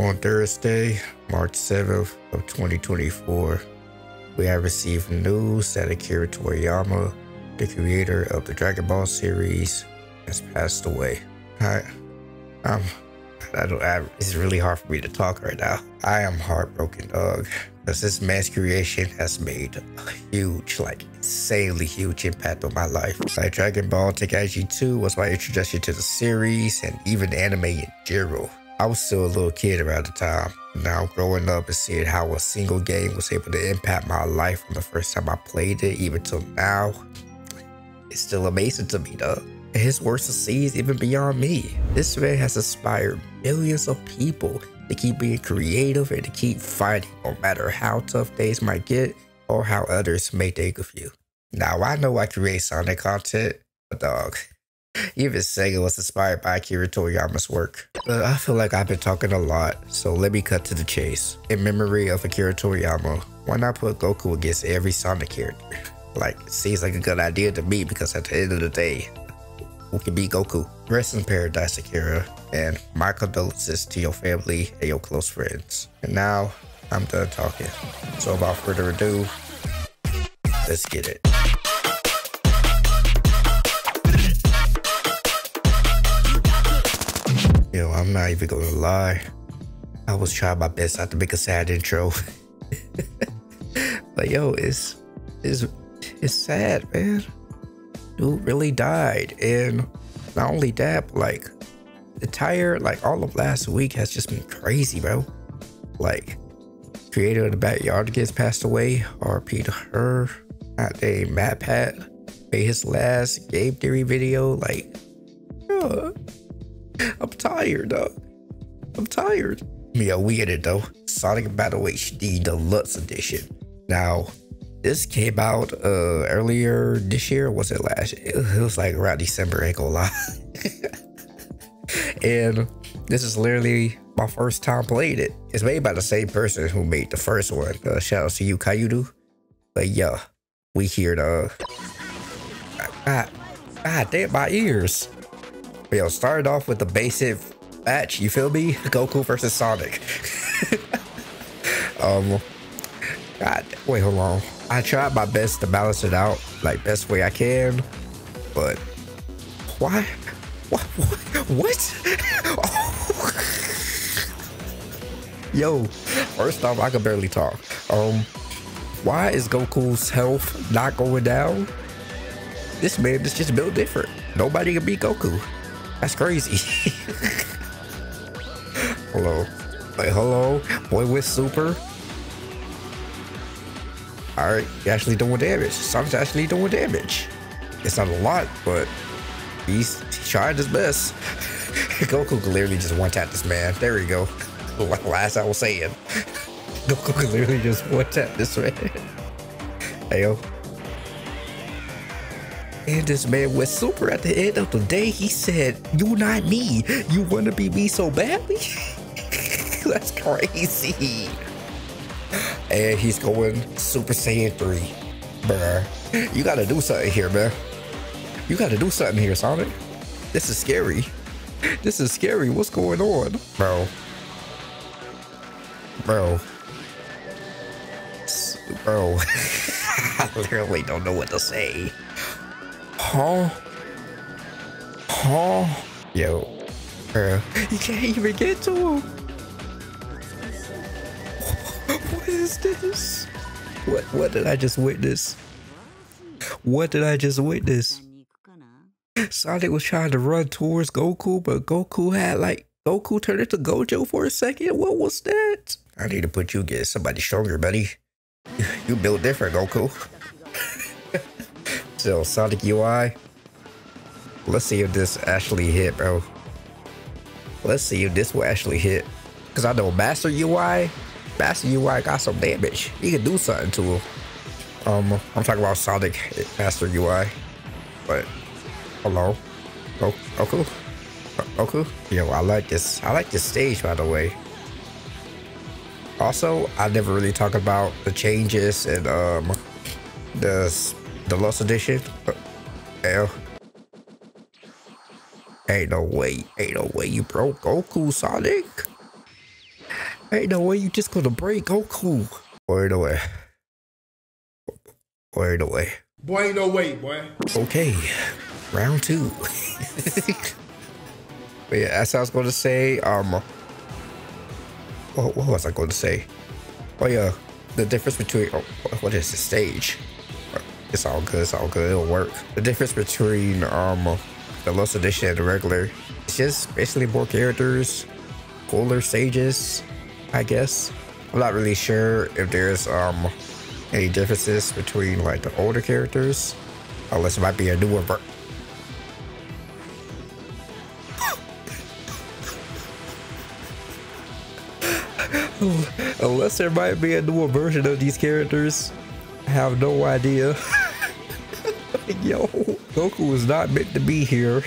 On Thursday, March 7th of 2024, we have received news that Akira Toriyama, the creator of the Dragon Ball series, has passed away. I, um, I don't. I, it's really hard for me to talk right now. I am heartbroken, dog, because this man's creation has made a huge, like insanely huge impact on my life. Like Dragon Ball Tenkaichi 2 was my introduction to the series and even anime in general. I was still a little kid around the time. Now growing up and seeing how a single game was able to impact my life from the first time I played it even till now, it's still amazing to me though. And his work succeeds even beyond me. This man has inspired millions of people to keep being creative and to keep fighting no matter how tough days might get or how others may think of you. Now I know I create Sonic content, but dog, even Sega was inspired by Akira Toriyama's work. But I feel like I've been talking a lot, so let me cut to the chase. In memory of Akira Toriyama, why not put Goku against every Sonic character? Like, seems like a good idea to me because at the end of the day, who can beat Goku? Rest in paradise, Akira, and my condolences to your family and your close friends. And now, I'm done talking. So without further ado, let's get it. Yo, I'm not even gonna lie. I was trying my best not to make a sad intro. but yo, it's it's it's sad, man. Dude really died. And not only that, but like the tire, like all of last week has just been crazy, bro. Like creator of the Backyardigans passed away, RP to her. Not named MatPat made his last game theory video. Like, I'm tired, dog. I'm tired. Yeah, we get it though. Sonic Battle HD Deluxe Edition. Now, this came out uh earlier this year. Was it last? Year? It was like around December. Ain't gonna lie. and this is literally my first time playing it. It's made by the same person who made the first one. Uh, shout out to you, Kayudu. But yeah, we here to. God, God damn my ears. But yo, started off with the basic match. You feel me? Goku versus Sonic. um, God, wait, hold on. I tried my best to balance it out, like best way I can, but why? What? What? Oh. Yo, first off, I can barely talk. Um, why is Goku's health not going down? This man is just built different. Nobody can beat Goku. That's crazy. hello. Wait, hello. Boy with super. Alright, he actually doing damage. Sonic's actually doing damage. It's not a lot, but he's, trying his best. Goku clearly just one tap this man. There we go. Last I was saying. Goku clearly just one tap this man. Heyo. And this man was super at the end of the day. He said, You not me. You wanna be me so badly? That's crazy. And he's going Super Saiyan 3. Bruh. You gotta do something here, man. You gotta do something here, Sonic. This is scary. This is scary. What's going on? Bro. Bro. Bro. I literally don't know what to say. Huh? Huh? Yo. Bro. You can't even get to him. What is this? What what did I just witness? What did I just witness? Sonic was trying to run towards Goku, but Goku had like Goku turned into Gojo for a second. What was that? I need to put you against somebody stronger, buddy. You built different, Goku. so Sonic UI. Let's see if this actually hit, bro. Let's see if this will actually hit. Cause I know Master UI, Master UI got some damage. He can do something to him. Um, I'm talking about Sonic Master UI, but hello, oh, Goku, Goku. Yo, I like this. I like this stage, by the way. Also, I never really talk about the changes and um the the Deluxe Edition. Yeah. Ain't no way, ain't no way you broke Goku Sonic. Ain't no way you just gonna break Goku. Word away. no way. Boy, ain't no way, boy. Okay, round two. but yeah, as I was gonna say, um, what, what was I going to say? Oh yeah, the difference between oh, what is the stage? It's all good. It's all good. It'll work. The difference between um the Deluxe Edition and the regular, it's just basically more characters, cooler stages, I guess. I'm not really sure if there's um any differences between like the older characters, unless it might be a newer ver- unless there might be a newer version of these characters. I have no idea. Yo, Goku is not meant to be here.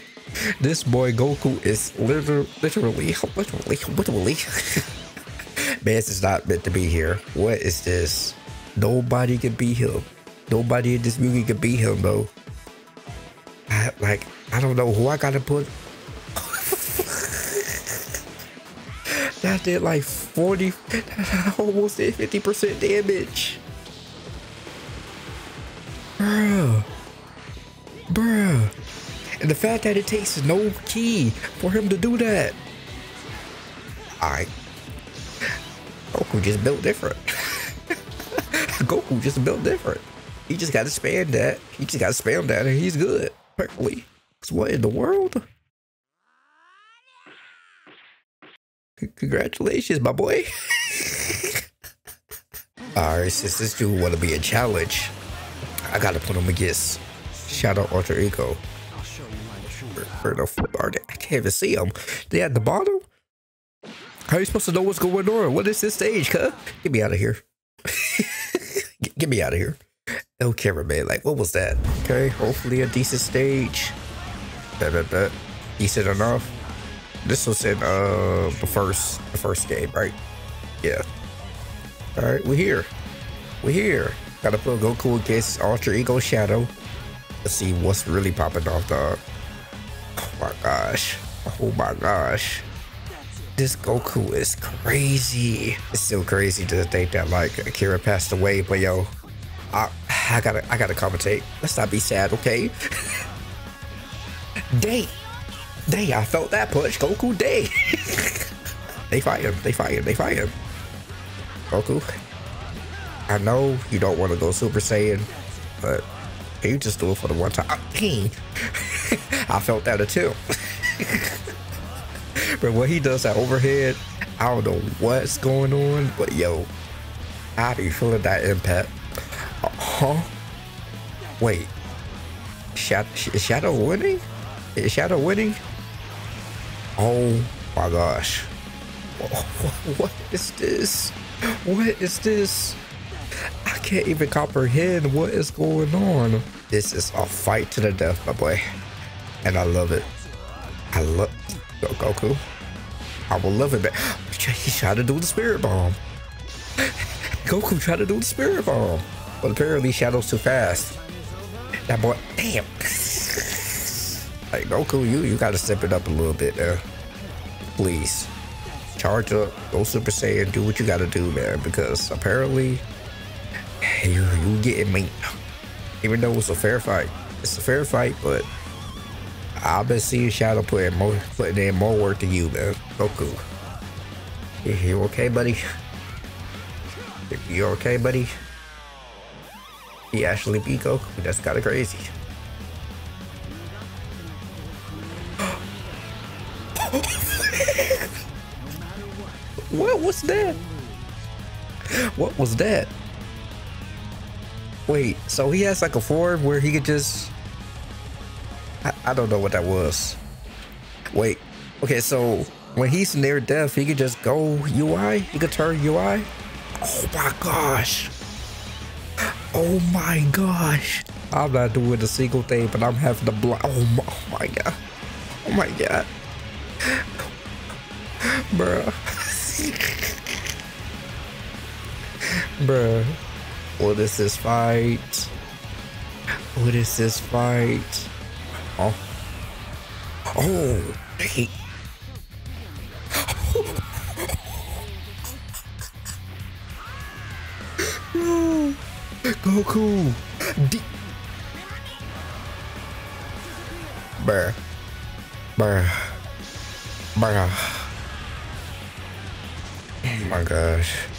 this boy Goku is literally, literally, literally, literally. Man, is not meant to be here. What is this? Nobody can be him. Nobody in this movie can be him though. I, like, I don't know who I gotta put. that did like 40, almost did 50% damage. Bruh. Bruh. And the fact that it takes no key for him to do that. Alright. Goku just built different. Goku just built different. He just got to spam that. He just got to spam that and he's good. Apparently. Cause what in the world? Congratulations, my boy. Alright, since this dude want to be a challenge, I gotta put him against Shadow Alter Ego. Or the, I can't even see him. They at the bottom? How are you supposed to know what's going on? What is this stage, huh? Get me out of here. get, me out of here. No cameraman, like, what was that? Okay, hopefully a decent stage. Bet, bet, bet. Decent enough. This was in uh the first the first game, right? Yeah. Alright, we're here. We're here. Gotta put Goku against Alter Ego Shadow. Let's see what's really popping off the Oh my gosh. Oh my gosh. This Goku is crazy. It's still crazy to think that like Akira passed away, but yo, I, I gotta I gotta commentate. Let's not be sad, okay? day. Day, I felt that push. Goku day. they fight him. They fight him. They fight him. Goku. I know you don't want to go Super Saiyan, but you just do it for the one time. I felt that too. but when he does that overhead, I don't know what's going on, but yo, I be feeling that impact. Uh huh? Wait, Shadow, Shadow winning? Is Shadow winning? Oh my gosh. What is this? What is this? Can't even comprehend what is going on. This is a fight to the death, my boy. And I love it. I love Goku. I will love it. He tried to do the spirit bomb. Goku tried to do the spirit bomb. But apparently Shadow's too fast. That boy, damn. like Goku, you you gotta step it up a little bit there. Please. Charge up, go Super Saiyan, do what you gotta do, man, because apparently you you getting me. Even though it's a fair fight. It's a fair fight, but I've been seeing Shadow putting more putting in more work than you, man. Goku. You, okay, buddy? You okay, buddy? He actually beat Goku. That's kind of crazy. what was that? What was that? Wait, so he has like a form where he could just I, I don't know what that was. Wait. Okay, so when he's near death, he could just go UI? He could turn UI? Oh my gosh. Oh my gosh. I'm not doing a single thing, but I'm having to block. Oh my, oh my god. Oh my god. Bruh. Bruh. Oh, what is oh, this fight? What is this fight? Oh. Oh, hey. no. Goku. D Bruh. Bruh. Bruh. Oh my gosh.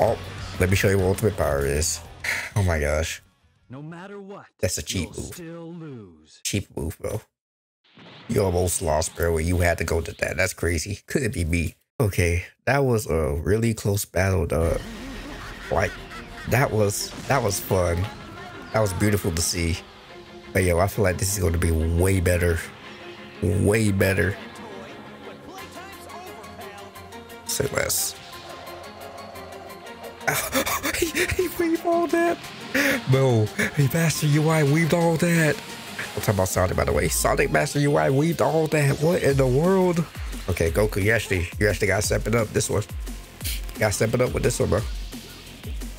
Oh, let me show you what ultimate power is. Oh my gosh. No matter what, That's a cheap move. still lose. Cheap move, bro. You almost lost, bro, and you had to go to that. That's crazy. Couldn't be me. Okay, that was a really close battle, dog. Like, that was that was fun. That was beautiful to see. But yo, I feel like this is going to be way better. Way better. Say less. He, he weaved all that. Bro, he Master UI weaved all that. I'm talking about Sonic, by the way. Sonic Master UI weaved all that. What in the world? Okay, Goku, you actually, you actually gotta step it up this one. You gotta step it up with this one, bro.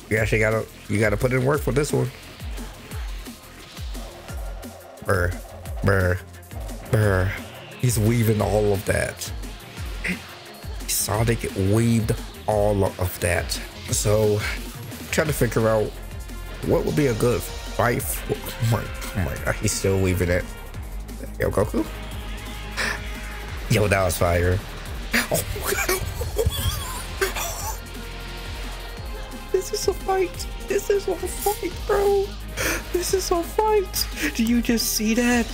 You actually gotta, you gotta put in work for this one. Brr, brr, brr. He's weaving all of that. Sonic weaved all of that. So, trying to figure out what would be a good fight. For, oh my, god, he's still weaving it. Yo, Goku. Yo, that was fire. Oh, this is a fight. This is a fight, bro. This is a fight. Do you just see that?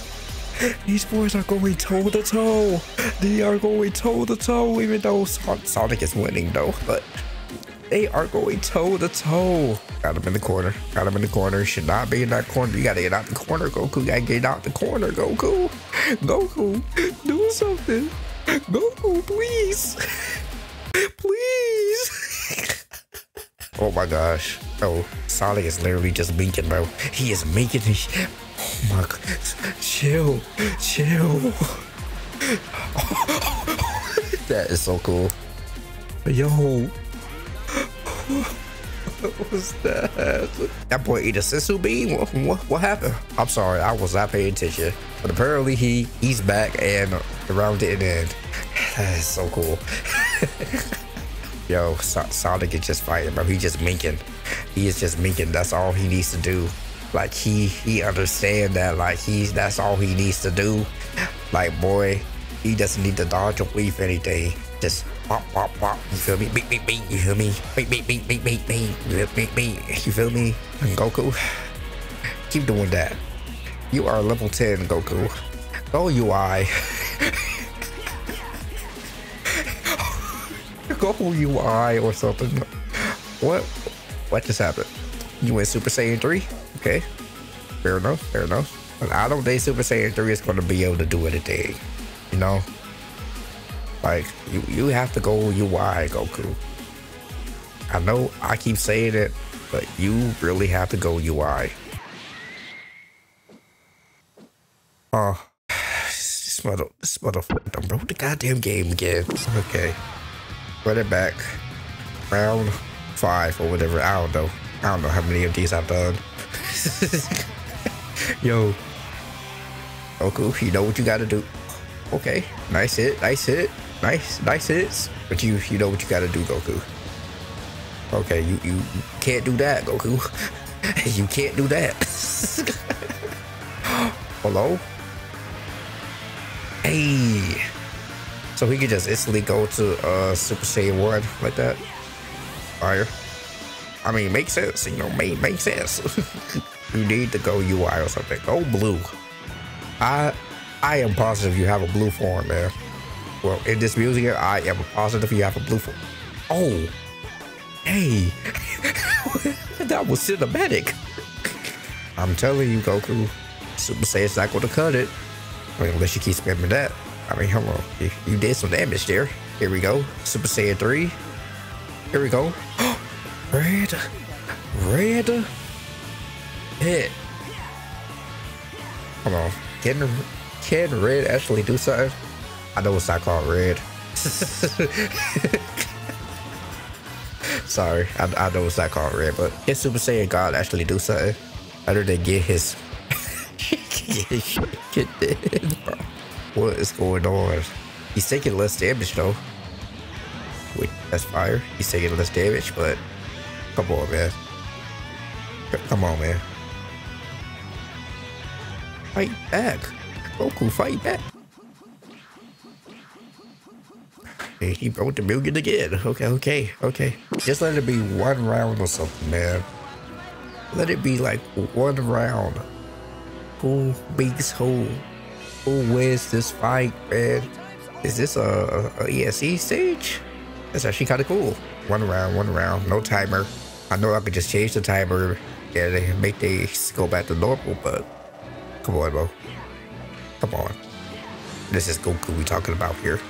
These boys are going toe to toe. They are going toe to toe, even though Sonic is winning, though. But they are going toe to toe. Got him in the corner. Got him in the corner. Should not be in that corner. You gotta get out the corner, Goku. You gotta get out the corner, Goku. Goku, do something. Goku, please. please. oh my gosh. Oh, Sonic is literally just minking, bro. He is minking. He, oh my god. Chill. Chill. that is so cool. Yo. What was that? That boy eat a senzu bean? What, what, what happened? I'm sorry, I was not paying attention. But apparently he he's back and the round didn't end. That is so cool. Yo, so- Sonic is just fighting, bro. He just minking. He is just minking. That's all he needs to do. Like he he understand that like he's that's all he needs to do. Like boy, he doesn't need to dodge or weave anything. Just wop, wop, wop. You feel me? Beep, beep, beep. You hear me? Beep, beep, beep, beep, beep, beep. Beep, beep. You feel me? Goku, keep doing that. You are level 10, Goku. Go UI. Go UI or something. What? What just happened? You went Super Saiyan 3? Okay. Fair enough. Fair enough. I don't think Super Saiyan 3 is going to be able to do anything. You know? Like, you, you have to go UI, Goku. I know I keep saying it, but you really have to go UI. Oh, this mother, this motherfucker broke the goddamn game again. Okay, run it back. Round five or whatever. I don't know. I don't know how many of these I've done. Yo, Goku, you know what you gotta do. Okay, nice hit, nice hit, nice, nice hits. But you, you know what you gotta do, Goku. Okay, you, you can't do that, Goku. you can't do that. Hello? Hey. So he could just instantly go to uh Super Saiyan 1 like that. Fire. I mean, makes sense, you know, make makes sense. you need to go UI or something. Go blue. I I am positive you have a blue form, man. Well, in this Mugen I am positive you have a blue form. Oh. Hey. that was cinematic. I'm telling you, Goku. Super Saiyan's not gonna cut it. I mean, unless you keep spamming that. I mean, hello. You, you did some damage there. Here we go. Super Saiyan 3. Here we go. Red. Red. Hit. Come on. Can, can Red actually do something? I know it's not called Red. Sorry, I, I know it's not called Red, but can Super Saiyan God actually do something other than get his get bro? What is going on? He's taking less damage though. Wait, that's fire. He's taking less damage, but Come on, man. Come on, man. Fight back. Goku, fight back. he broke the Mugen again. Okay, okay, okay. Just let it be one round or something, man. Let it be like one round. Who beats who? Who wins this fight, man? Is this a, a EXE stage? That's actually kind of cool. One round, one round, no timer. I know I could just change the timer and make things go back to normal, but come on, bro. Come on. This is Goku we talking about here.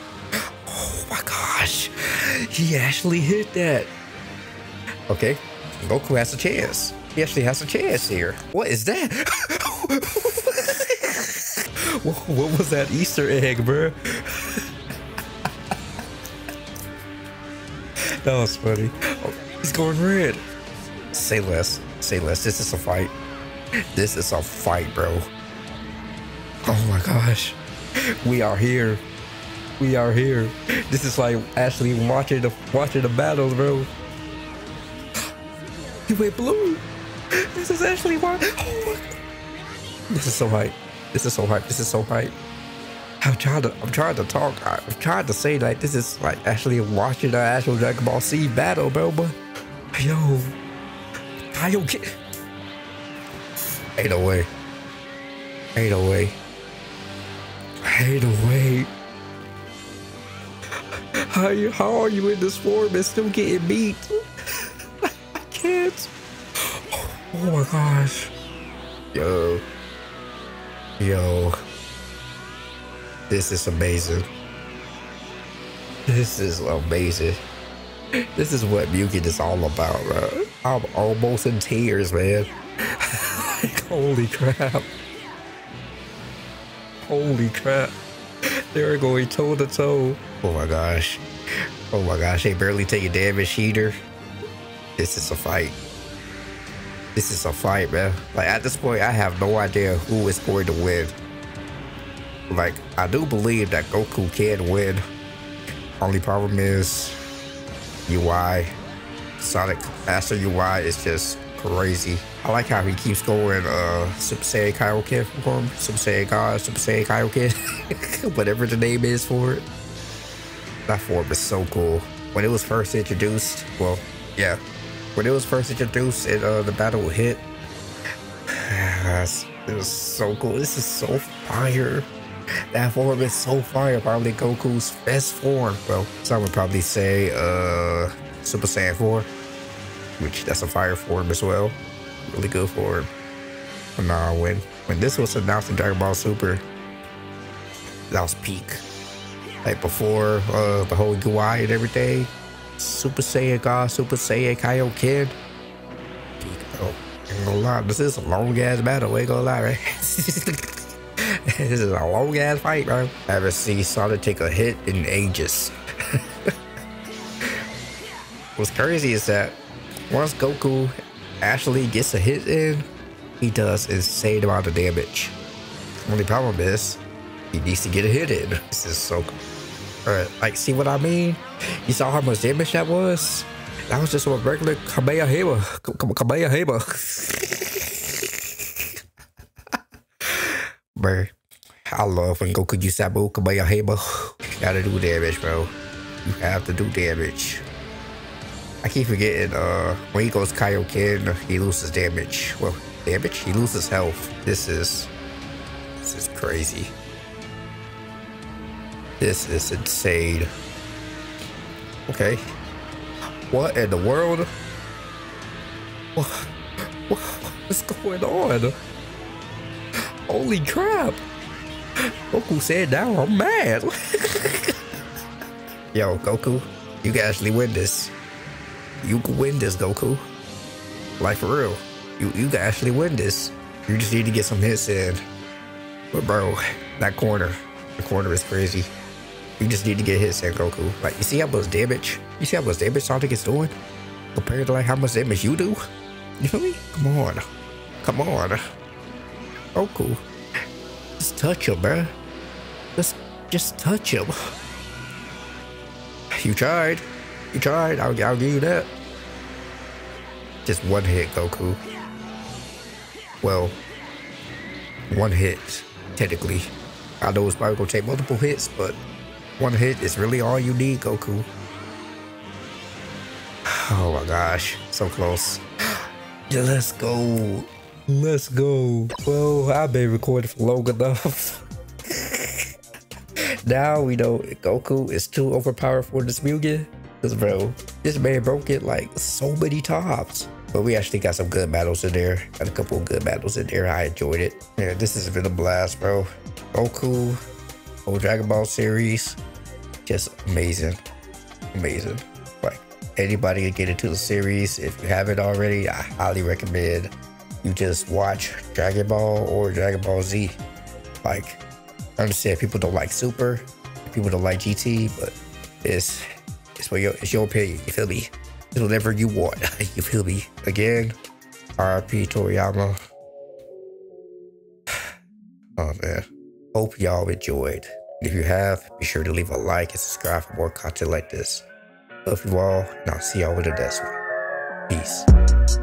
Gosh. He actually hit that. Okay. Goku has a chance. He actually has a chance here. What is that? what, what was that Easter egg, bro? that was funny. Oh, he's going red. Say less. Say less. This is a fight. This is a fight, bro. Oh my gosh. We are here. We are here. This is like actually watching the watching the battles, bro. He went blue. This is actually why. Oh this is so hype. This is so hype. This is so hype. I'm trying to I'm trying to talk. I'm trying to say like this is like actually watching the actual Dragon Ball Z battle, bro. But yo, Kaioken. Ain't no way. Ain't no way. Ain't no way. How you how are you in this form and still getting beat? I can't. Oh my gosh. Yo. Yo. This is amazing. This is amazing. This is what Mugen is all about, bro. I'm almost in tears, man. like, holy crap. Holy crap. They're going toe to toe. Oh my gosh. Oh my gosh, they barely take a damage heater. This is a fight. This is a fight, man. Like at this point, I have no idea who is going to win. Like, I do believe that Goku can win. Only problem is UI. Sonic Master UI is just crazy. I like how he keeps going uh Super Saiyan Kaioken form, Super Saiyan God, Super Saiyan Kaioken, whatever the name is for it. That form is so cool. When it was first introduced, well, yeah, when it was first introduced and uh, the battle hit, it was so cool. This is so fire. That form is so fire. Probably Goku's best form. Well, some would probably say uh, Super Saiyan 4, which that's a fire form as well. Really good form. But nah, when when this was announced in Dragon Ball Super, that was peak. Like before uh, the whole UI and everything, Super Saiyan God, Super Saiyan Kaioken. Peak, bro. Ain't gonna lie, this is a long ass battle. Ain't gonna lie, right? this is a long ass fight, bro. I haven't seen Sonic take a hit in ages. What's crazy is that once Goku actually gets a hit in, he does insane amount of damage. Only problem is he needs to get a hit in. This is so Alright, like see what I mean? You saw how much damage that was? That was just a regular Kamehameha. Kamehameha. Bro, I love when Goku use that move, Kamehameha. Gotta do damage, bro. You have to do damage. I keep forgetting, uh, when he goes Kaioken, he loses damage. Well, damage? He loses health. This is, this is crazy. This is insane. Okay. What in the world? What, what, what's going on? Holy crap. Goku said now I'm mad. Yo, Goku, you can actually win this. You can win this, Goku. Like for real. You you can actually win this. You just need to get some hits in. But bro, that corner, the corner is crazy. You just need to get hits in Goku. Like you see how much damage? You see how much damage Sonic is doing? Compared to like how much damage you do? You feel me? Come on. Come on. Goku. Just touch him, bruh. Just just touch him. You tried. You tried. I'll, I'll give you that. Just one hit, Goku. Well, one hit, technically. I know it's probably gonna take multiple hits, but one hit is really all you need, Goku. Oh my gosh, so close. Let's go. Let's go. Well, I've been recording for long enough. now we know Goku is too overpowered for this Mugen. Cause bro, this man broke it like so many times. But we actually got some good battles in there. Got a couple of good battles in there. I enjoyed it. Yeah, this has been a blast, bro. Goku, whole Dragon Ball series, just amazing, amazing. Like anybody can get into the series. If you haven't already, I highly recommend you just watch Dragon Ball or Dragon Ball Z. Like, I understand people don't like Super, people don't like GT, but it's it's what your it's your opinion. You feel me? It's whatever you want. you feel me? Again, RIP Toriyama. Oh man. Hope y'all enjoyed. If you have, be sure to leave a like and subscribe for more content like this. Love you all, and I'll see y'all in the next one. Peace.